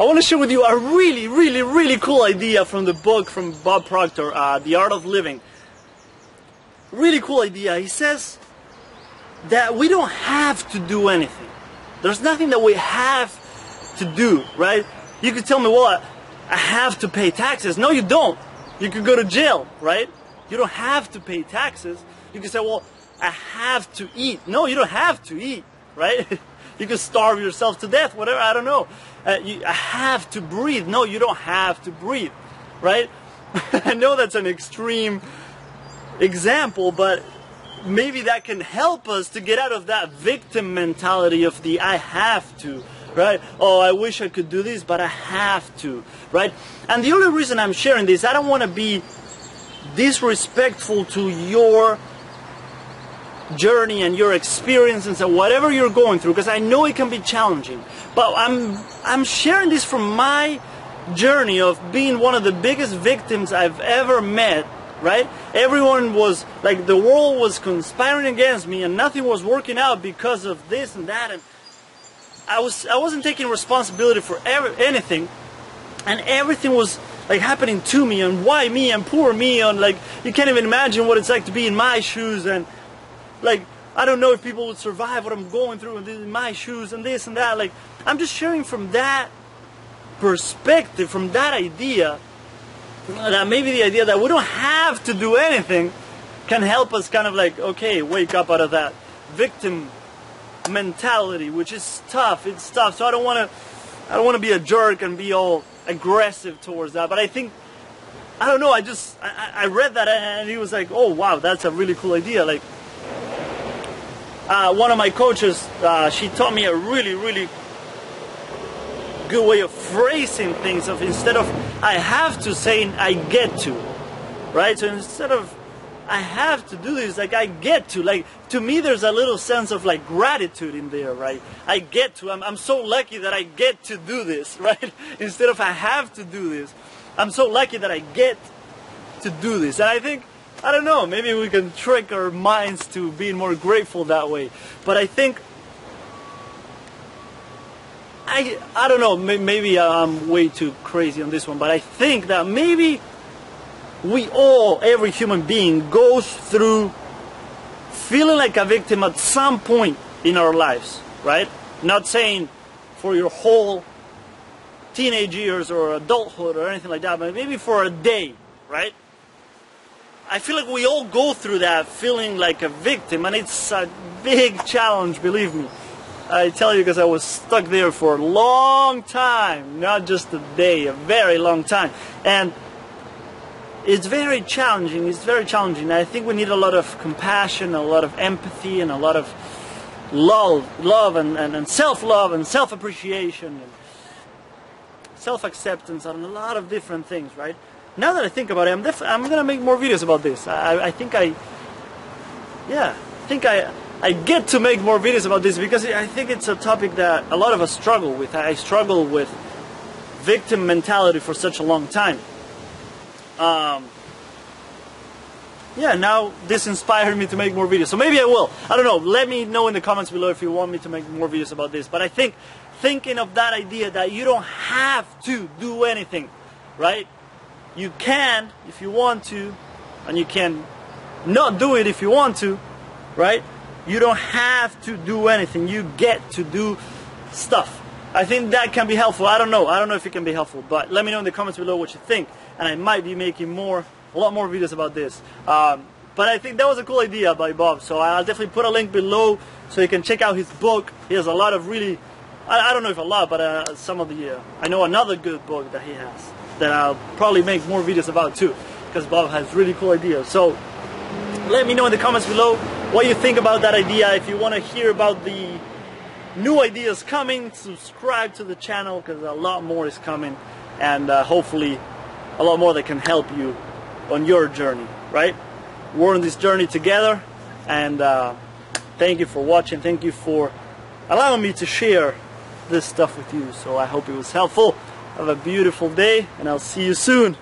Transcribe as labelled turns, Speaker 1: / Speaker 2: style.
Speaker 1: I want to share with you a really, really, really cool idea from the book from Bob Proctor, uh, The Art of Living. Really cool idea. He says that we don't have to do anything. There's nothing that we have to do, right? You could tell me, well, I have to pay taxes. No, you don't. You could go to jail, right? You don't have to pay taxes. You could say, well, I have to eat. No, you don't have to eat, right? you could starve yourself to death, whatever, I don't know. Uh, you, I have to breathe. No, you don't have to breathe, right? I know that's an extreme example, but maybe that can help us to get out of that victim mentality of the I have to, right? Oh, I wish I could do this, but I have to, right? And the only reason I'm sharing this, I don't want to be disrespectful to your journey and your experiences and whatever you're going through because I know it can be challenging. But I'm I'm sharing this from my journey of being one of the biggest victims I've ever met, right? Everyone was like the world was conspiring against me and nothing was working out because of this and that and I was I wasn't taking responsibility for every, anything and everything was like happening to me and why me and poor me and like you can't even imagine what it's like to be in my shoes and like I don't know if people would survive what I'm going through in my shoes and this and that. Like I'm just sharing from that perspective, from that idea, that maybe the idea that we don't have to do anything can help us kind of like okay, wake up out of that victim mentality, which is tough. It's tough. So I don't want to, I don't want to be a jerk and be all aggressive towards that. But I think I don't know. I just I, I read that and he was like, oh wow, that's a really cool idea. Like uh, one of my coaches, uh, she taught me a really, really good way of phrasing things. Of instead of I have to saying I get to, right? So instead of I have to do this, like I get to. Like to me, there's a little sense of like gratitude in there, right? I get to. I'm, I'm so lucky that I get to do this, right? instead of I have to do this, I'm so lucky that I get to do this. And I think I don't know, maybe we can trick our minds to being more grateful that way. But I think I I don't know, maybe I'm way too crazy on this one, but I think that maybe we all, every human being goes through feeling like a victim at some point in our lives, right? Not saying for your whole teenage years or adulthood or anything like that, but maybe for a day, right? I feel like we all go through that feeling like a victim, and it's a big challenge, believe me. I tell you because I was stuck there for a long time, not just a day, a very long time. And it's very challenging, it's very challenging. I think we need a lot of compassion, a lot of empathy, and a lot of love, love and, and, and self-love and self-appreciation and self-acceptance and a lot of different things, right? Now that I think about it, I'm def- I'm gonna make more videos about this. I, I think I, yeah, I think I I get to make more videos about this because I think it's a topic that a lot of us struggle with. I struggle with victim mentality for such a long time. Um, yeah, now this inspired me to make more videos. So maybe I will. I don't know. Let me know in the comments below if you want me to make more videos about this. But I think thinking of that idea that you don't have to do anything, right? You can if you want to, and you can not do it if you want to, right? You don't have to do anything. You get to do stuff. I think that can be helpful. I don't know. I don't know if it can be helpful, but let me know in the comments below what you think, and I might be making more, a lot more videos about this. Um, but I think that was a cool idea by Bob, so I'll definitely put a link below so you can check out his book. He has a lot of really, I, I don't know if a lot, but uh, some of the, uh, I know another good book that he has that I'll probably make more videos about too because Bob has really cool ideas. So let me know in the comments below what you think about that idea. If you want to hear about the new ideas coming, subscribe to the channel because a lot more is coming and uh, hopefully a lot more that can help you on your journey, right? We're on this journey together and uh, thank you for watching. Thank you for allowing me to share this stuff with you. So I hope it was helpful. Have a beautiful day, and I'll see you soon.